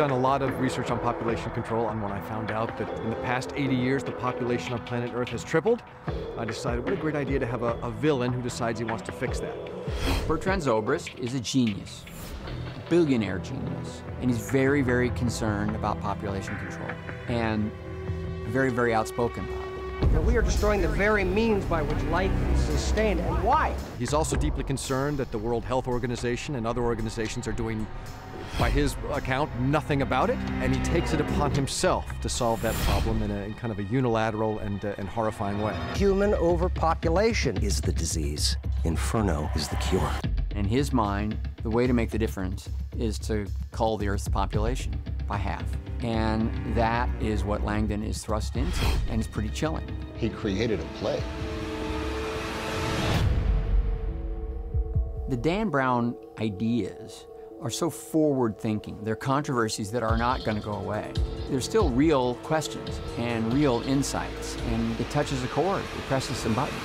done a lot of research on population control, and when I found out that in the past 80 years the population on planet Earth has tripled, I decided what a great idea to have a, a villain who decides he wants to fix that. Bertrand Zobrist is a genius, a billionaire genius, and he's very, very concerned about population control, and very, very outspoken. That we are destroying the very means by which life is sustained, and why? He's also deeply concerned that the World Health Organization and other organizations are doing, by his account, nothing about it, and he takes it upon himself to solve that problem in, a, in kind of a unilateral and, uh, and horrifying way. Human overpopulation is the disease. Inferno is the cure. In his mind, the way to make the difference is to cull the Earth's population by half. And that is what Langdon is thrust into, and it's pretty chilling. He created a play. The Dan Brown ideas are so forward thinking. They're controversies that are not going to go away. There's still real questions and real insights, and it touches a chord, it presses some buttons.